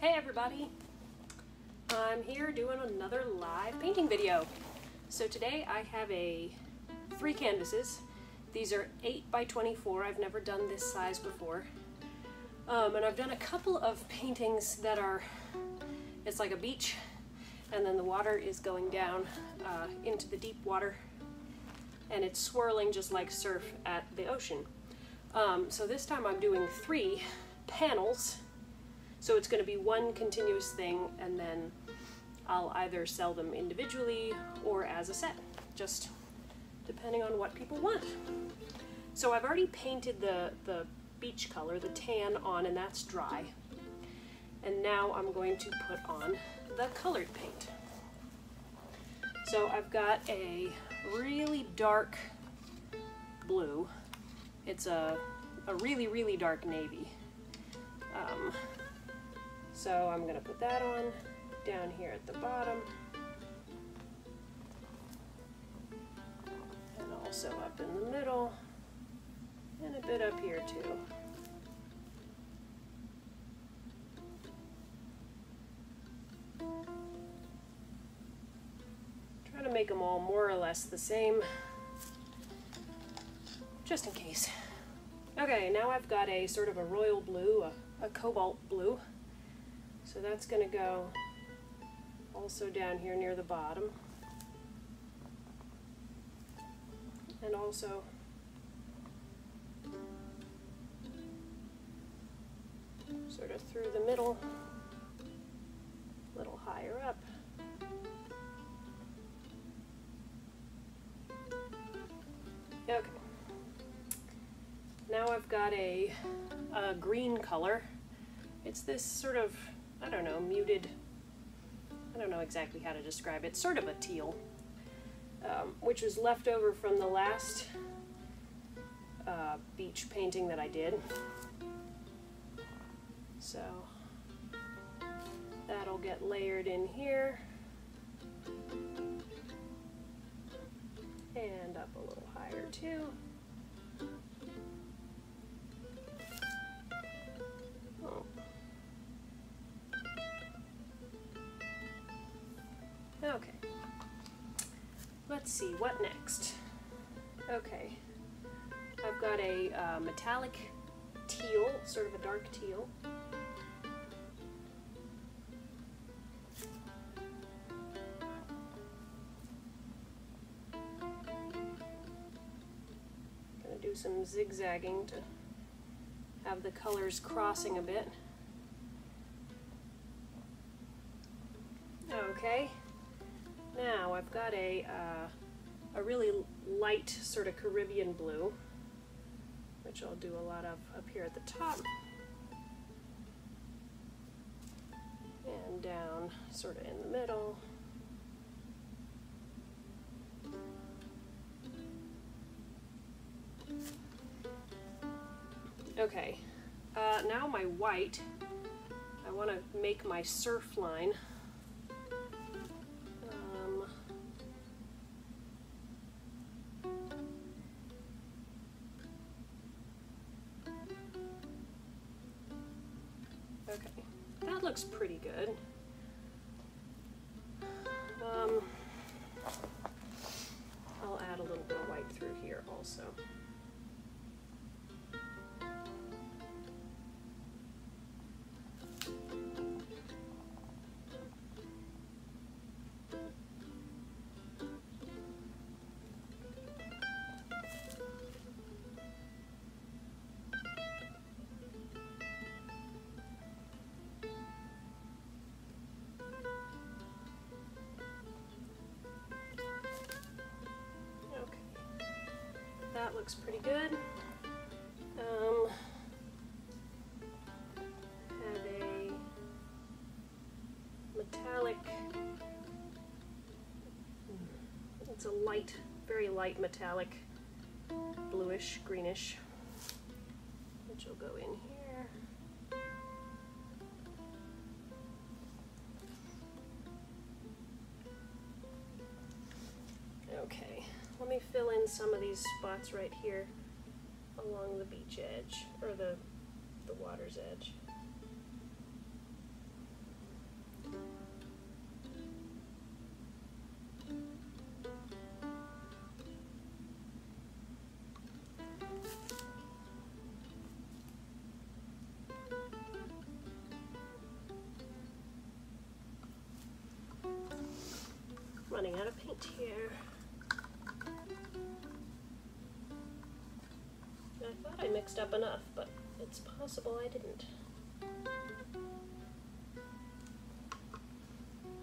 Hey everybody! I'm here doing another live painting video. So today I have a three canvases. These are 8 by 24. I've never done this size before. Um, and I've done a couple of paintings that are, it's like a beach and then the water is going down uh, into the deep water and it's swirling just like surf at the ocean. Um, so this time I'm doing three panels. So it's going to be one continuous thing and then I'll either sell them individually or as a set, just depending on what people want. So I've already painted the, the beach color, the tan on, and that's dry. And now I'm going to put on the colored paint. So I've got a really dark blue. It's a, a really, really dark navy. Um, so I'm gonna put that on down here at the bottom. And also up in the middle. And a bit up here too. Try to make them all more or less the same, just in case. Okay, now I've got a sort of a royal blue, a, a cobalt blue. So that's going to go also down here near the bottom. And also sort of through the middle, a little higher up. Okay. Now I've got a, a green color. It's this sort of, I don't know, muted, I don't know exactly how to describe it, sort of a teal, um, which was left over from the last uh, beach painting that I did. So that'll get layered in here. And up a little higher too. Let's see, what next? Okay. I've got a uh, metallic teal, sort of a dark teal. Gonna do some zigzagging to have the colors crossing a bit. Okay, now I've got a, uh, a really light sort of Caribbean blue which I'll do a lot of up here at the top. And down sort of in the middle. Okay, uh, now my white, I want to make my surf line looks pretty good. Um, I'll add a little bit of white through here also. Looks pretty good. Um, a metallic, it's a light, very light metallic, bluish, greenish, which will go in here. some of these spots right here along the beach edge or the, the water's edge. running out of paint here. I thought I mixed up enough, but it's possible I didn't.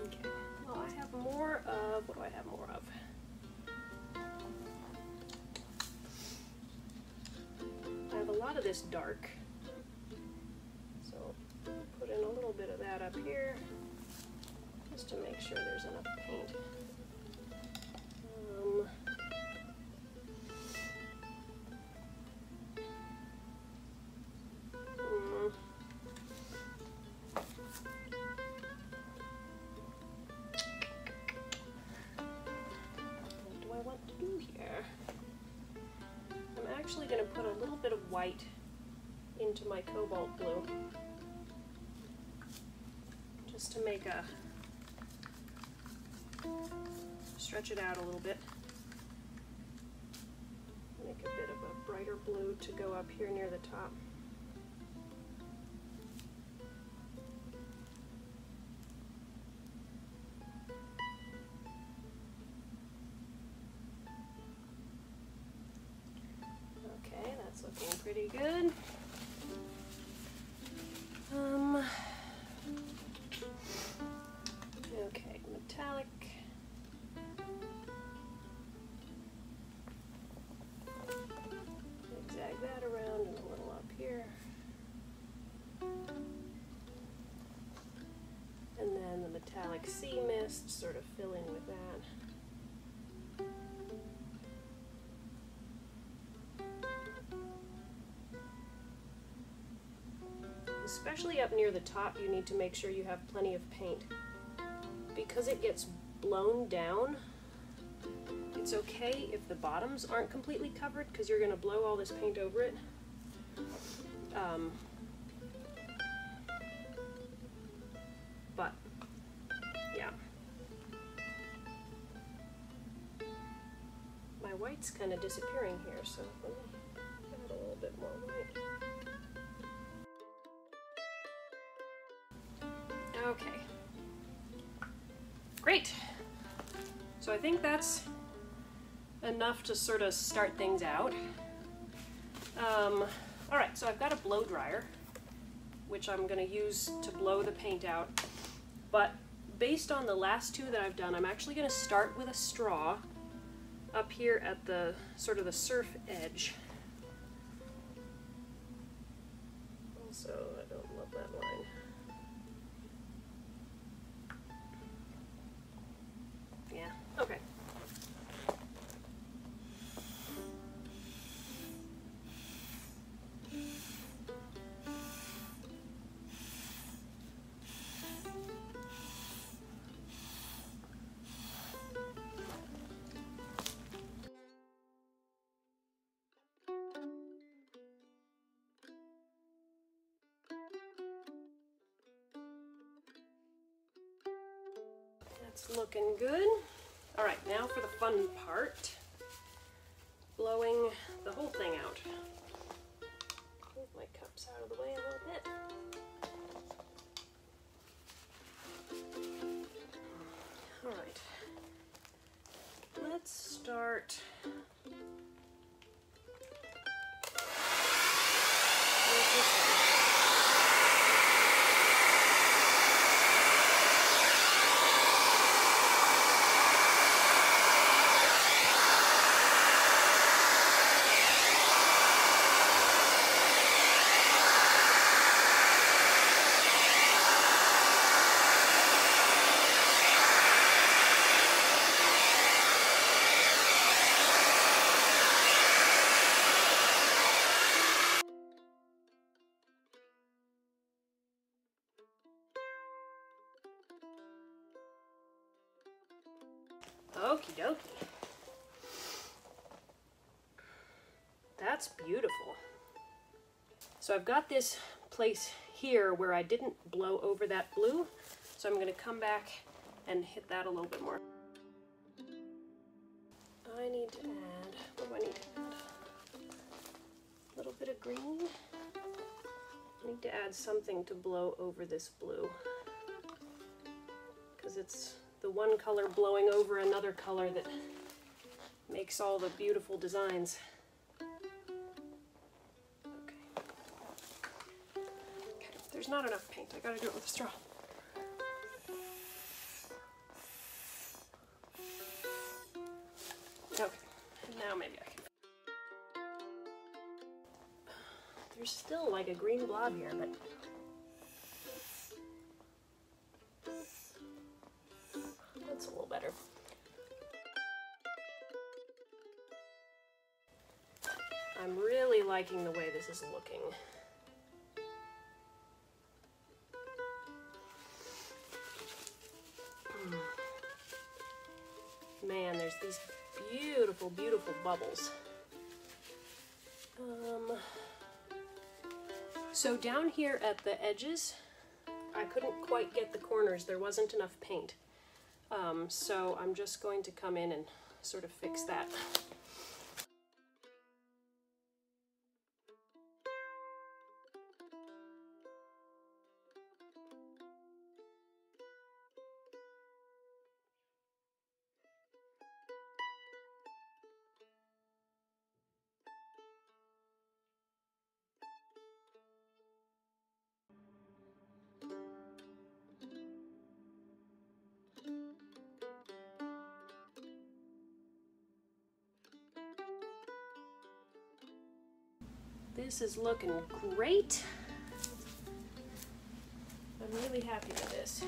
Okay, well I have more of, what do I have more of? I have a lot of this dark. So put in a little bit of that up here just to make sure there's enough paint. Actually going to put a little bit of white into my cobalt blue just to make a stretch it out a little bit. Make a bit of a brighter blue to go up here near the top metallic sea mist, sort of fill in with that. especially up near the top, you need to make sure you have plenty of paint. Because it gets blown down, it's okay if the bottoms aren't completely covered because you're going to blow all this paint over it. Um, white's kind of disappearing here, so let me add a little bit more white. Okay. Great. So I think that's enough to sort of start things out. Um, all right, so I've got a blow dryer, which I'm gonna use to blow the paint out. But based on the last two that I've done, I'm actually gonna start with a straw up here at the sort of the surf edge. That's looking good. All right, now for the fun part. Blowing the whole thing out. Move my cups out of the way a little bit. All right. Let's start Okie dokie. That's beautiful. So I've got this place here where I didn't blow over that blue. So I'm gonna come back and hit that a little bit more. I need to add, what do I need to add? A little bit of green. I need to add something to blow over this blue. Because it's the one color blowing over another color that makes all the beautiful designs. Okay. okay. There's not enough paint. I gotta do it with a straw. Okay, now maybe I can. There's still like a green blob here, but liking the way this is looking. Man, there's these beautiful, beautiful bubbles. Um, so down here at the edges, I couldn't quite get the corners. There wasn't enough paint. Um, so I'm just going to come in and sort of fix that. This is looking great. I'm really happy with this.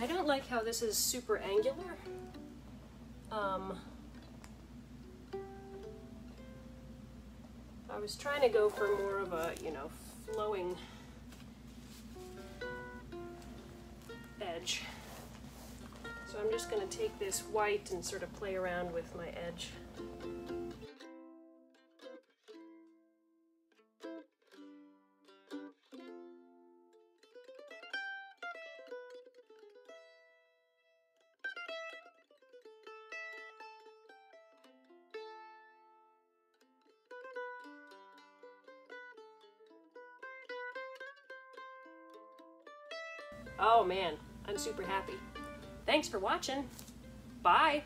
I don't like how this is super angular. Um, I was trying to go for more of a, you know, flowing edge. So I'm just going to take this white and sort of play around with my edge. Oh man, I'm super happy. Thanks for watching. Bye.